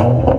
Oh.